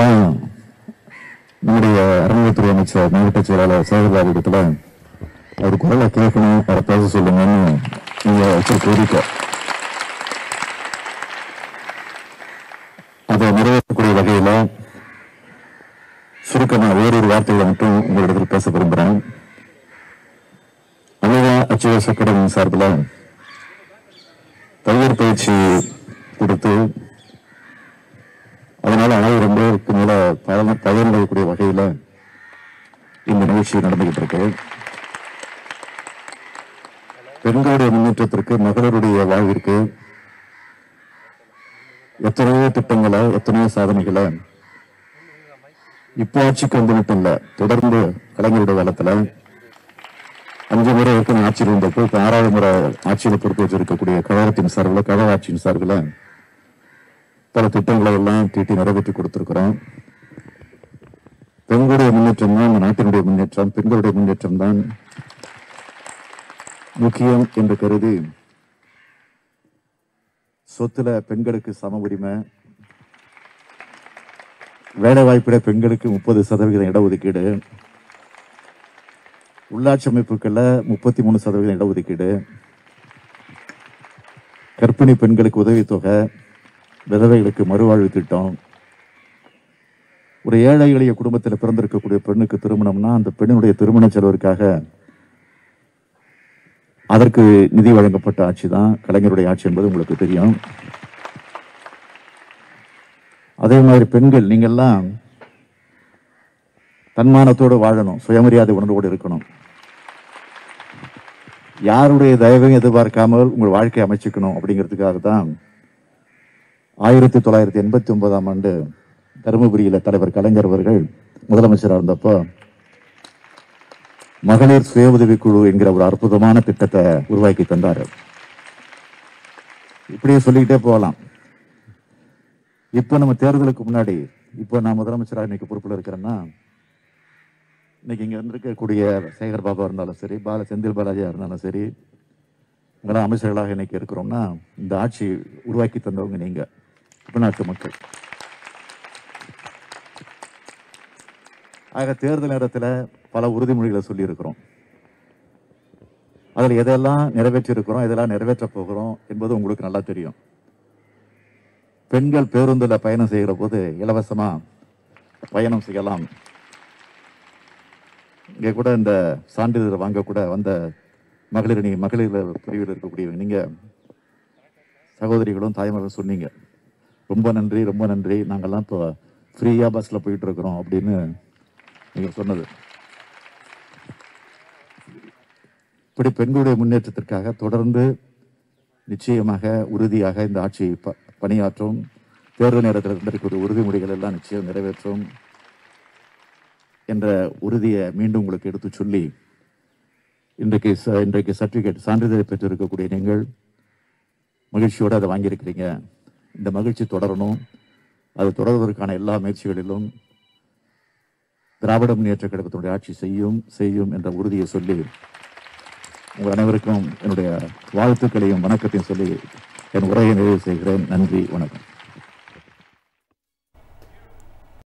தான் நம்முடைய அறநிலையத்துறை அமைச்சர் மாவட்ட செயலாளர் சேகர்பாபு இடத்துல அவர் குரலை கேட்கணும் அதை பேச சொல்லுங்கன்னு நீங்க வச்சு கோரிக்கை. அதை நிறைவேற்றக்கூடிய வகையில சுருக்கமா வேறொரு வார்த்தைகளை மட்டும் உங்களிடத்தில் பேச விரும்புகிறேன் அமிர்தா அச்சுவஸ் அகாடமி சார்பில் தையர் பயிற்சி கொடுத்து அதனால அளவு ரொம்ப மேல பயன பயனடையக்கூடிய வகையில இந்த நிகழ்ச்சி நடந்துகிட்டு இருக்கு. பெண்களுடைய முன்னேற்றத்திற்கு மகளிருடைய வாழ்விற்கு எத்தனையோ திட்டங்களை எத்தனையோ சாதனைகளை இப்போ ஆட்சிக்கு வந்து மட்டும் இல்லை தொடர்ந்து கலைஞருடைய காலத்துல அஞ்சு முறை ஏற்கனவே ஆட்சியில் இருந்தப்போ இப்போ ஆறாவது முறை ஆட்சியில் பொறுப்பு வச்சிருக்கக்கூடிய கழகத்தின் சார்பில் கழக ஆட்சியின் சார்பில் பல திட்டங்களை எல்லாம் தீட்டி நிறைவேற்றி கொடுத்திருக்கிறோம். பெண்களுடைய முன்னேற்றம் தான் இந்த நாட்டினுடைய முன்னேற்றம் பெண்களுடைய முன்னேற்றம் தான் முக்கியம் என்று கருதி சொத்துல பெண்களுக்கு சம உரிமை வேலை வாய்ப்பிட பெண்களுக்கு முப்பது சதவிகிதம் இடஒதுக்கீடு உள்ளாட்சி அமைப்புகள்ல முப்பத்தி மூணு சதவீதம் இடஒதுக்கீடு கர்ப்பிணி பெண்களுக்கு உதவித்தொகை விதவைகளுக்கு மறுவாழ்வு திட்டம். ஒரு ஏழை எளிய குடும்பத்தில் பிறந்திருக்கக்கூடிய பெண்ணுக்கு திருமணம்னா அந்த பெண்ணினுடைய திருமண செலவிற்காக அதற்கு நிதி வழங்கப்பட்ட ஆட்சி தான். கலைஞருடைய ஆட்சி என்பது உங்களுக்கு தெரியும். அதே மாதிரி பெண்கள் நீங்கள்லாம் தன்மானத்தோடு வாழணும் சுயமரியாதை உணர்வோடு இருக்கணும். யாருடைய தயவையும் எதிர்பார்க்காமல் உங்கள் வாழ்க்கையை அமைச்சுக்கணும் அப்படிங்கிறதுக்காக தான் ஆயிரத்தி தொள்ளாயிரத்தி எண்பத்தி ஒன்பதாம் ஆண்டு தருமபுரியில தலைவர் கலைஞர் அவர்கள் முதலமைச்சராக இருந்தப்போ மகளிர் சுய உதவிக் குழு என்கிற ஒரு அற்புதமான திட்டத்தை உருவாக்கி தந்தார். இப்படியே சொல்லிக்கிட்டே போகலாம். இப்போ நம்ம தேர்தலுக்கு முன்னாடி இப்போ நான் முதலமைச்சராக இன்னைக்கு பொறுப்பில் இருக்கிறேன்னா இன்னைக்கு இங்க வந்திருக்கக்கூடிய சேகர் பாபா இருந்தாலும் சரி பால செந்தில் பாலாஜியா இருந்தாலும் சரி இங்கெல்லாம் அமைச்சர்களாக இன்னைக்கு இருக்கிறோம்னா இந்த ஆட்சி உருவாக்கி தந்தவங்க நீங்க. தமிழ்நாட்டு மக்கள். ஆக தேர்தல் நேரத்துல பல உறுதிமொழிகளை சொல்லியிருக்கிறோம். அதில் அதுல எதெல்லாம் நிறைவேற்றி இருக்கிறோம் எதெல்லாம் நிறைவேற்ற போகிறோம் என்பது உங்களுக்கு நல்லா தெரியும். பெண்கள் பேருந்துல பயணம் செய்கிற போது இலவசமா பயணம் செய்யலாம். இங்க கூட இந்த சான்றிதழ் வாங்க கூட வந்த மகளிர் நீங்கள் மகளிர் பிரிவில் இருக்கக்கூடியவங்க நீங்க சகோதரிகளும் தாய்மார்களும் சொன்னீங்க. ரொம்ப நன்றி ரொம்ப நன்றி. நாங்கள்லாம் இப்போ ஃப்ரீயாக பஸ்ஸில் போயிட்டு இருக்கிறோம் அப்படின்னு நீங்கள் சொன்னது. இப்படி பெண்களுடைய முன்னேற்றத்திற்காக தொடர்ந்து நிச்சயமாக உறுதியாக இந்த ஆட்சி ப- பணியாற்றும். தேர்தல் நேரத்தில் இருந்திருக்கிற உறுதிமொழிகள் எல்லாம் நிச்சயம் நிறைவேற்றும் என்ற உறுதியை மீண்டும் உங்களுக்கு எடுத்து சொல்லி இன்றைக்கு ச- இன்றைக்கு சர்டிஃபிகேட் சான்றிதழை பெற்றிருக்கக்கூடிய நீங்கள் மகிழ்ச்சியோடு அதை வாங்கியிருக்கிறீங்க. இந்த மகிழ்ச்சி தொடரணும். அது தொடர்வதற்கான எல்லா முயற்சிகளிலும் திராவிட முன்னேற்ற கழகத்தினுடைய ஆட்சி செய்யும் செய்யும் என்ற உறுதியை சொல்லி உங்கள் அனைவருக்கும் என்னுடைய வாழ்த்துக்களையும் வணக்கத்தையும் சொல்லி என் உரையை நிறைவு செய்கிறேன். நன்றி வணக்கம்.